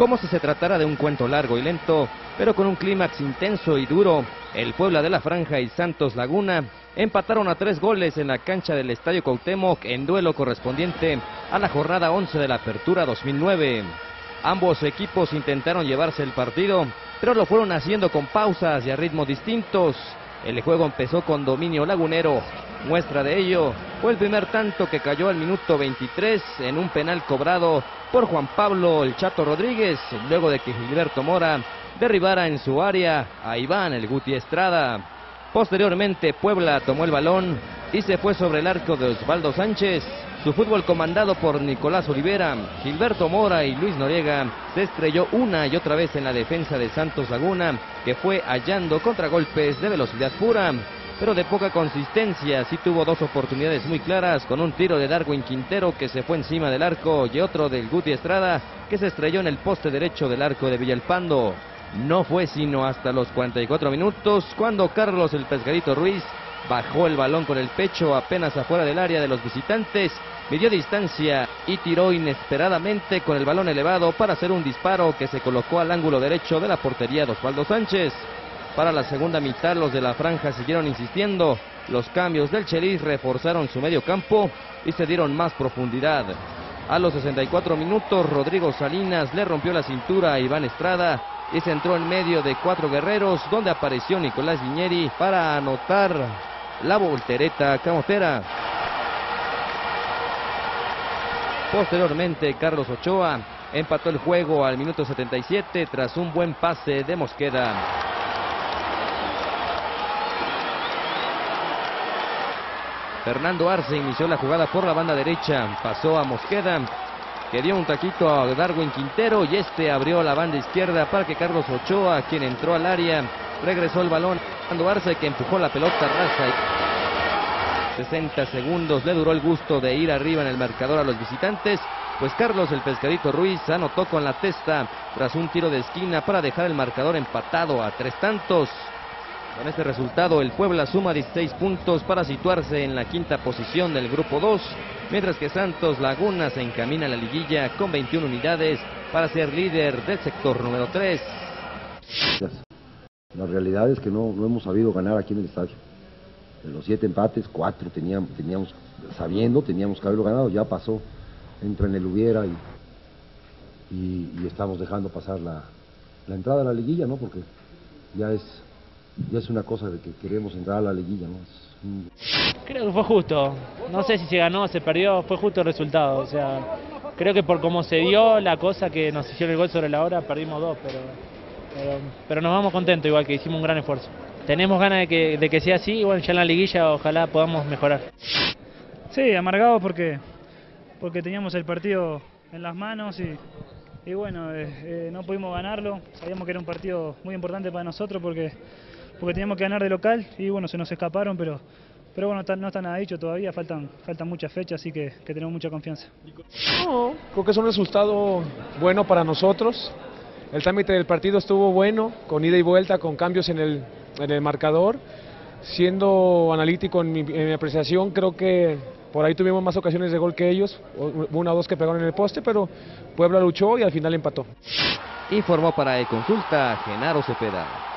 Como si se tratara de un cuento largo y lento, pero con un clímax intenso y duro, el Puebla de la Franja y Santos Laguna empataron a tres goles en la cancha del Estadio Cuauhtémoc en duelo correspondiente a la jornada 11 de la Apertura 2009. Ambos equipos intentaron llevarse el partido, pero lo fueron haciendo con pausas y a ritmos distintos. El juego empezó con dominio lagunero. Muestra de ello fue el primer tanto que cayó al minuto 23 en un penal cobrado por Juan Pablo El Chato Rodríguez, luego de que Gilberto Mora derribara en su área a Iván El Guti Estrada. Posteriormente Puebla tomó el balón y se fue sobre el arco de Osvaldo Sánchez. Su fútbol comandado por Nicolás Olivera, Gilberto Mora y Luis Noriega se estrelló una y otra vez en la defensa de Santos Laguna, que fue hallando contragolpes de velocidad pura, pero de poca consistencia. Sí tuvo dos oportunidades muy claras, con un tiro de Darwin Quintero que se fue encima del arco y otro del Guti Estrada que se estrelló en el poste derecho del arco de Villalpando. No fue sino hasta los 44 minutos cuando Carlos el Pescarito Ruiz bajó el balón con el pecho apenas afuera del área de los visitantes, midió distancia y tiró inesperadamente con el balón elevado para hacer un disparo que se colocó al ángulo derecho de la portería de Osvaldo Sánchez. Para la segunda mitad los de la franja siguieron insistiendo, los cambios del Chelis reforzaron su medio campo y se dieron más profundidad. A los 64 minutos Rodrigo Salinas le rompió la cintura a Iván Estrada y se entró en medio de cuatro guerreros donde apareció Nicolás Viñeri para anotar la voltereta camotera. Posteriormente Carlos Ochoa empató el juego al minuto 77 tras un buen pase de Mosqueda. Fernando Arce inició la jugada por la banda derecha, pasó a Mosqueda, que dio un taquito a Darwin Quintero y este abrió la banda izquierda para que Carlos Ochoa, quien entró al área, regresó el balón. Fernando Arce que empujó la pelota raza. 60 segundos le duró el gusto de ir arriba en el marcador a los visitantes, pues Carlos el Pescadito Ruiz anotó con la testa tras un tiro de esquina para dejar el marcador empatado a tres tantos. Con este resultado, el Puebla suma 16 puntos para situarse en la quinta posición del Grupo 2, mientras que Santos Laguna se encamina a la liguilla con 21 unidades para ser líder del sector número 3. La realidad es que no, no hemos sabido ganar aquí en el estadio. En los siete empates, cuatro teníamos, teníamos sabiendo, teníamos que haberlo ganado, ya pasó. Entra en el hubiera y, y, estamos dejando pasar la, la entrada a la liguilla, ¿no? Porque ya es ya es una cosa de que queremos entrar a la liguilla, ¿no? Creo que fue justo. No sé si se ganó se perdió, fue justo el resultado. O sea, creo que por cómo se dio la cosa que nos hicieron el gol sobre la hora, perdimos dos, pero, pero, pero nos vamos contentos, igual que hicimos un gran esfuerzo. Tenemos ganas de que, de que sea así, y bueno, ya en la liguilla ojalá podamos mejorar. Sí, amargado porque, porque teníamos el partido en las manos y, y bueno, eh, eh, no pudimos ganarlo. Sabíamos que era un partido muy importante para nosotros porque porque teníamos que ganar de local y bueno, se nos escaparon, pero, pero bueno, no está nada dicho todavía, faltan, faltan muchas fechas, así que, que tenemos mucha confianza. No, creo que es un resultado bueno para nosotros. El trámite del partido estuvo bueno, con ida y vuelta, con cambios en el, en el marcador. Siendo analítico en mi, en mi apreciación, creo que por ahí tuvimos más ocasiones de gol que ellos, una o dos que pegaron en el poste, pero Puebla luchó y al final empató. Informó para E-Consulta Genaro Cepeda.